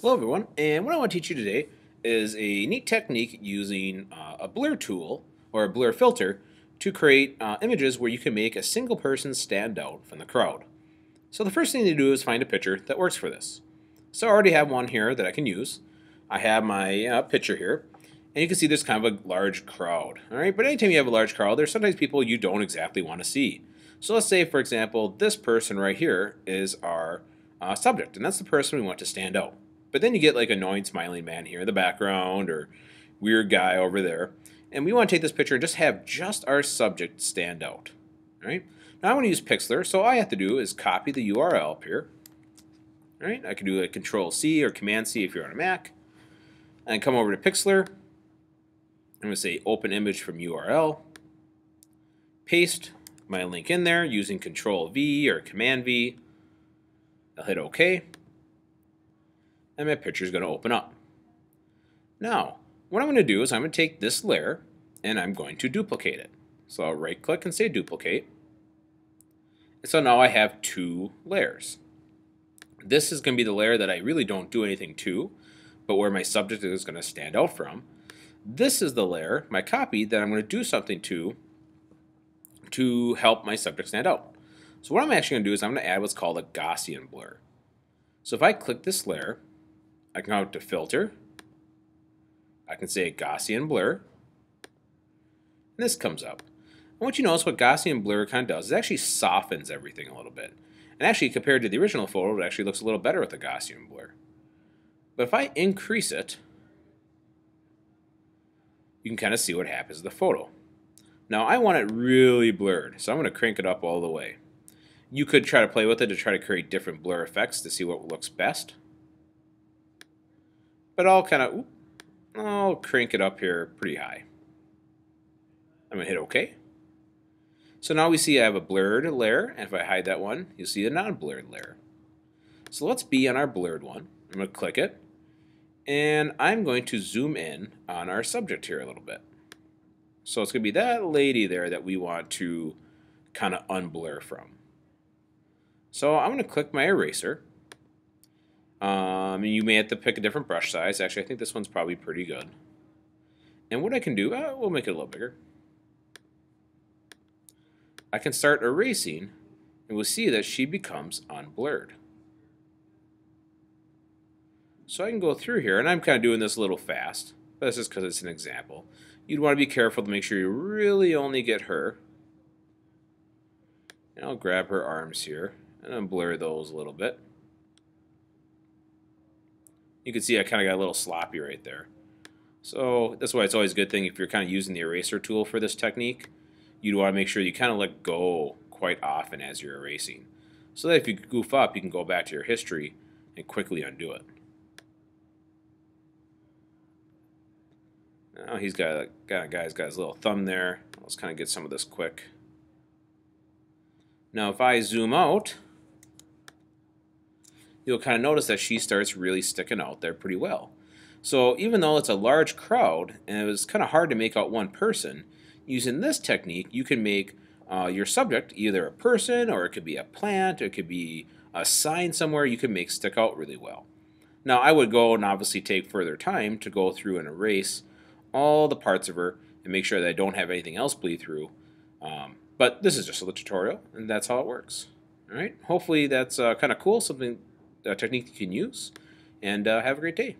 Hello everyone, and what I want to teach you today is a neat technique using uh, a blur tool or a blur filter to create uh, images where you can make a single person stand out from the crowd. So the first thing to do is find a picture that works for this. So I already have one here that I can use. I have my uh, picture here, and you can see there's kind of a large crowd. All right, but anytime you have a large crowd, there's sometimes people you don't exactly want to see. So let's say, for example, this person right here is our uh, subject, and that's the person we want to stand out. But then you get like annoying smiling man here in the background or weird guy over there. And we want to take this picture and just have just our subject stand out. Right? Now I want to use Pixlr, so all I have to do is copy the URL up here. Right? I can do a Control C or Command C if you're on a Mac. And come over to Pixlr. I'm going to say open image from URL. Paste my link in there using Control V or Command V. I'll hit OK and my picture is going to open up. Now, what I'm going to do is I'm going to take this layer and I'm going to duplicate it. So I'll right click and say duplicate. So now I have two layers. This is going to be the layer that I really don't do anything to, but where my subject is going to stand out from. This is the layer, my copy, that I'm going to do something to to help my subject stand out. So what I'm actually going to do is I'm going to add what's called a Gaussian blur. So if I click this layer, I can go to filter. I can say Gaussian blur. And this comes up. I want you notice what Gaussian blur kind of does is it actually softens everything a little bit. And actually, compared to the original photo, it actually looks a little better with the Gaussian blur. But if I increase it, you can kind of see what happens to the photo. Now, I want it really blurred, so I'm going to crank it up all the way. You could try to play with it to try to create different blur effects to see what looks best. But I'll kind of, I'll crank it up here pretty high. I'm going to hit OK. So now we see I have a blurred layer, and if I hide that one, you'll see a non-blurred layer. So let's be on our blurred one. I'm going to click it, and I'm going to zoom in on our subject here a little bit. So it's going to be that lady there that we want to kind of unblur from. So I'm going to click my eraser, um, you may have to pick a different brush size. Actually, I think this one's probably pretty good. And what I can do, uh, we'll make it a little bigger. I can start erasing, and we'll see that she becomes unblurred. So I can go through here, and I'm kind of doing this a little fast. But this is because it's an example. You'd want to be careful to make sure you really only get her. And I'll grab her arms here, and unblur those a little bit. You can see I kind of got a little sloppy right there. So that's why it's always a good thing if you're kind of using the eraser tool for this technique, you'd want to make sure you kind of let go quite often as you're erasing. So that if you goof up, you can go back to your history and quickly undo it. Now he's got got guy's got his little thumb there. Let's kind of get some of this quick. Now if I zoom out, you'll kind of notice that she starts really sticking out there pretty well. So even though it's a large crowd and it was kind of hard to make out one person, using this technique you can make uh, your subject either a person or it could be a plant, or it could be a sign somewhere you can make stick out really well. Now I would go and obviously take further time to go through and erase all the parts of her and make sure that I don't have anything else bleed through. Um, but this is just a little tutorial and that's how it works. All right, hopefully that's uh, kind of cool, something technique you can use. And uh, have a great day.